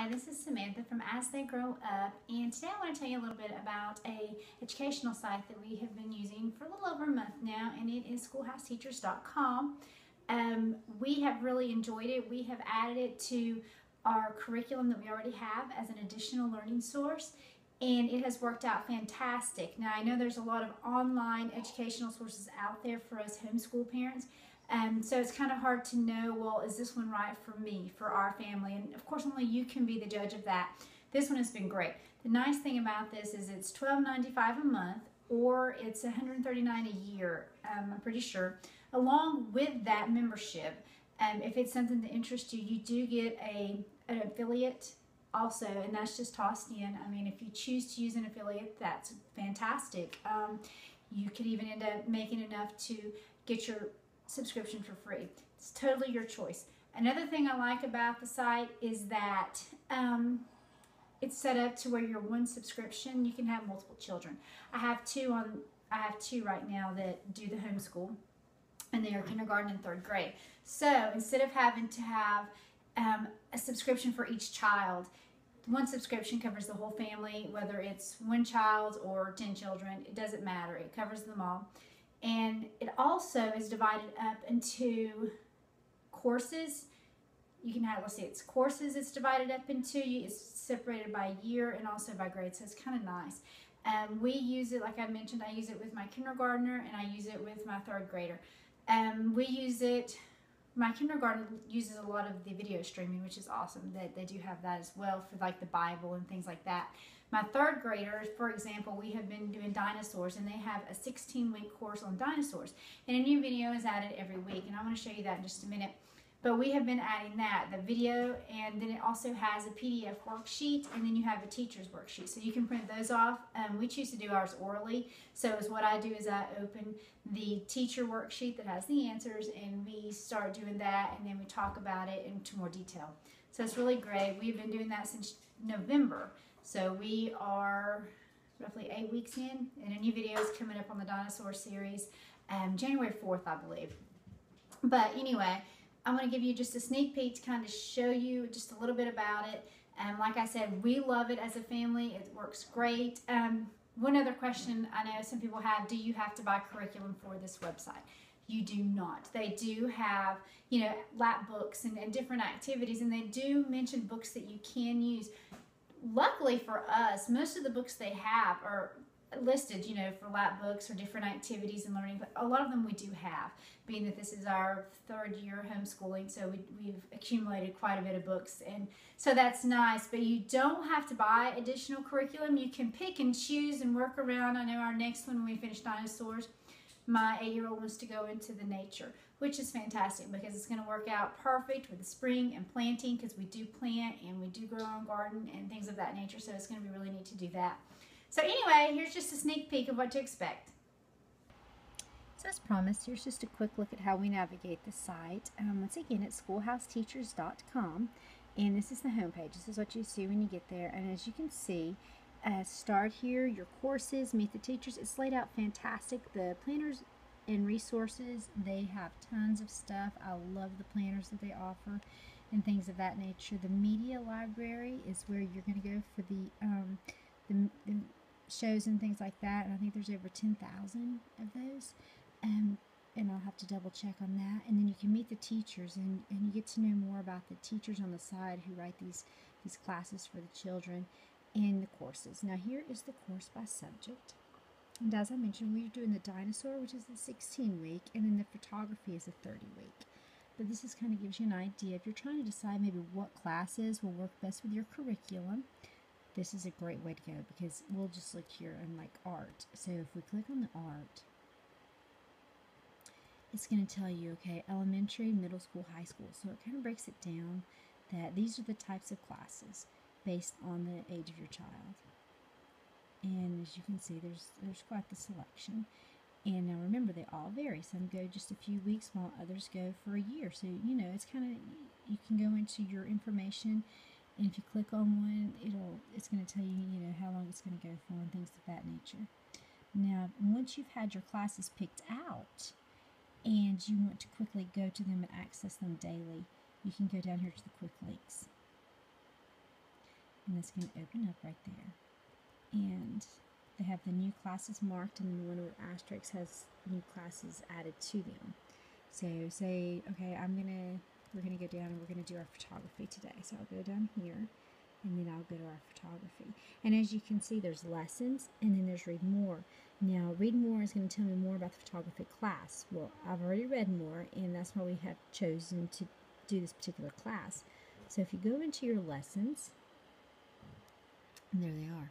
Hi, this is Samantha from As They Grow Up, and today I want to tell you a little bit about a educational site that we have been using for a little over a month now, and it is schoolhouseteachers.com. Um, we have really enjoyed it. We have added it to our curriculum that we already have as an additional learning source, and it has worked out fantastic. Now, I know there's a lot of online educational sources out there for us homeschool parents, um, so it's kind of hard to know, well, is this one right for me, for our family? And of course, only you can be the judge of that. This one has been great. The nice thing about this is it's $12.95 a month or it's 139 a year, um, I'm pretty sure. Along with that membership, um, if it's something that interests you, you do get a an affiliate also, and that's just tossed in. I mean, if you choose to use an affiliate, that's fantastic. Um, you could even end up making enough to get your subscription for free. It's totally your choice. Another thing I like about the site is that um, it's set up to where your one subscription, you can have multiple children. I have two on, I have two right now that do the homeschool and they are kindergarten and third grade. So instead of having to have um, a subscription for each child, one subscription covers the whole family, whether it's one child or 10 children, it doesn't matter. It covers them all. And it also is divided up into courses. You can have, let's see, it's courses it's divided up into. It's separated by year and also by grade, so it's kind of nice. Um, we use it, like I mentioned, I use it with my kindergartner and I use it with my third grader. Um, we use it, my kindergarten uses a lot of the video streaming, which is awesome that they do have that as well for like the Bible and things like that. My third graders, for example, we have been doing dinosaurs and they have a 16 week course on dinosaurs. And a new video is added every week and I want to show you that in just a minute. But we have been adding that, the video, and then it also has a PDF worksheet, and then you have a teacher's worksheet. So you can print those off. Um, we choose to do ours orally. So is what I do is I open the teacher worksheet that has the answers, and we start doing that, and then we talk about it into more detail. So it's really great. We've been doing that since November. So we are roughly eight weeks in, and a new video is coming up on the dinosaur series, um, January 4th, I believe. But anyway, I'm going to give you just a sneak peek to kind of show you just a little bit about it. And um, like I said, we love it as a family. It works great. Um, one other question I know some people have, do you have to buy curriculum for this website? You do not. They do have, you know, lap books and, and different activities, and they do mention books that you can use luckily for us, most of the books they have are listed, you know, for lap books or different activities and learning. But a lot of them we do have, being that this is our third year homeschooling, so we, have accumulated quite a bit of books, and so that's nice. But you don't have to buy additional curriculum. You can pick and choose and work around. I know our next one when we finish dinosaurs, my eight-year-old wants to go into the nature which is fantastic because it's going to work out perfect with the spring and planting because we do plant and we do grow our own garden and things of that nature. So it's going to be really neat to do that. So anyway, here's just a sneak peek of what to expect. So as promised, here's just a quick look at how we navigate the site. Um, once again, it's schoolhouseteachers.com and this is the homepage. This is what you see when you get there. And as you can see, uh, start here, your courses, meet the teachers. It's laid out fantastic. The planners and resources. They have tons of stuff. I love the planners that they offer and things of that nature. The media library is where you're going to go for the, um, the, the, shows and things like that. And I think there's over 10,000 of those. Um, and I'll have to double check on that. And then you can meet the teachers and, and you get to know more about the teachers on the side who write these, these classes for the children and the courses. Now here is the course by subject. And as I mentioned, we're doing the dinosaur, which is the 16 week, and then the photography is the 30 week. But this just kind of gives you an idea. If you're trying to decide maybe what classes will work best with your curriculum, this is a great way to go because we'll just look here and like art. So if we click on the art, it's going to tell you, okay, elementary, middle school, high school. So it kind of breaks it down that these are the types of classes based on the age of your child and as you can see there's there's quite the selection. And now remember they all vary. Some go just a few weeks while others go for a year. So you know it's kind of you can go into your information and if you click on one it'll it's going to tell you you know how long it's going to go for and things of that nature. Now once you've had your classes picked out and you want to quickly go to them and access them daily you can go down here to the quick links. And that's going to open up right there. And they have the new classes marked, and the one with asterisks has new classes added to them. So say, okay, I'm gonna, we're gonna go down and we're gonna do our photography today. So I'll go down here, and then I'll go to our photography. And as you can see, there's lessons, and then there's read more. Now, read more is to tell me more about the photography class. Well, I've already read more, and that's why we have chosen to do this particular class. So if you go into your lessons, and there they are.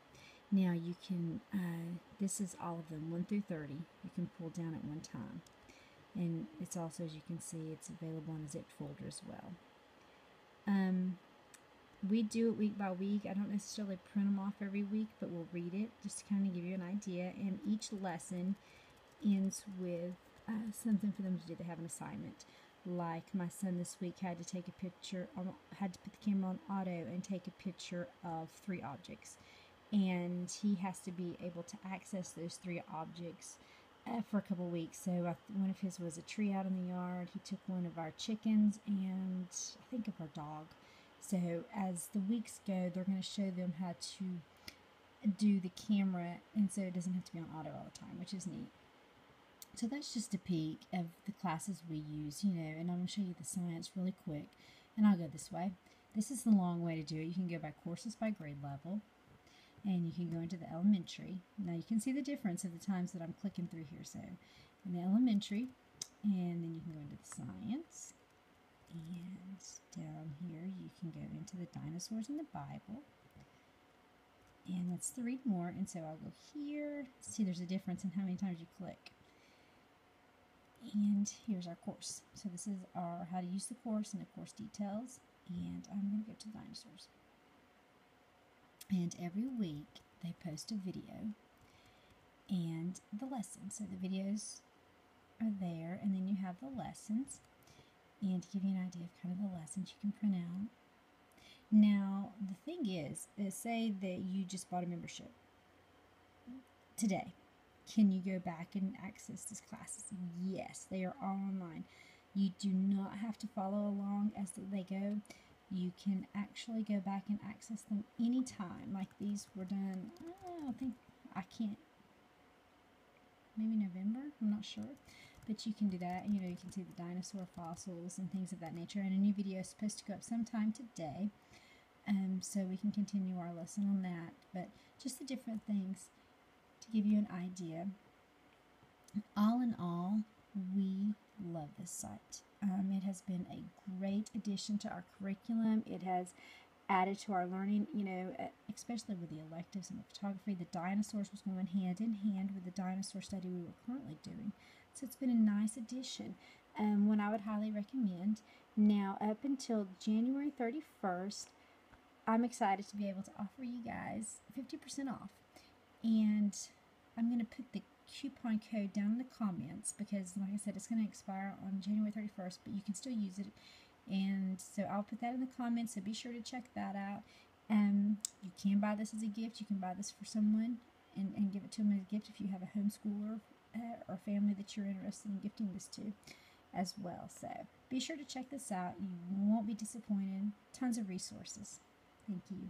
Now you can, uh, this is all of them, 1 through 30. You can pull down at one time. And it's also, as you can see, it's available in a zipped folder as well. Um, we do it week by week. I don't necessarily print them off every week, but we'll read it just to kind of give you an idea. And each lesson ends with uh, something for them to do. They have an assignment. Like my son this week had to take a picture, um, had to put the camera on auto and take a picture of three objects. And he has to be able to access those three objects uh, for a couple weeks. So uh, one of his was a tree out in the yard. He took one of our chickens and I think of our dog. So as the weeks go, they're going to show them how to do the camera, and so it doesn't have to be on auto all the time, which is neat. So that's just a peek of the classes we use, you know, and I'm going to show you the science really quick. And I'll go this way. This is the long way to do it. You can go by courses by grade level, and you can go into the elementary. Now you can see the difference of the times that I'm clicking through here. So in the elementary, and then you can go into the science, and down here you can go into the dinosaurs in the Bible. And that's the read more. And so I'll go here. See, there's a difference in how many times you click. And here's our course. So this is our how to use the course and the course details. And I'm going to go to the dinosaurs. And every week they post a video and the lesson. So the videos are there, and then you have the lessons and to give you an idea of kind of the lessons you can print out. Now, the thing is, say that you just bought a membership today. Can you go back and access these classes? Yes, they are all online. You do not have to follow along as they go. You can actually go back and access them anytime. Like these were done, I think, I can't, maybe November, I'm not sure but you can do that. You know, you can see the dinosaur fossils and things of that nature. And a new video is supposed to go up sometime today. Um, so we can continue our lesson on that. But just the different things to give you an idea. All in all, we love this site. Um, it has been a great addition to our curriculum. It has added to our learning, you know, especially with the electives and the photography. The dinosaurs was going hand in hand with the dinosaur study we were currently doing. So it's been a nice addition. Um, one I would highly recommend. Now, up until January 31st, I'm excited to be able to offer you guys 50% off. And I'm going to put the coupon code down in the comments because, like I said, it's going to expire on January 31st, but you can still use it. And so I'll put that in the comments, so be sure to check that out. Um, you can buy this as a gift. You can buy this for someone and, and give it to them as a gift if you have a homeschooler or family that you're interested in gifting this to as well. So be sure to check this out. You won't be disappointed. Tons of resources. Thank you.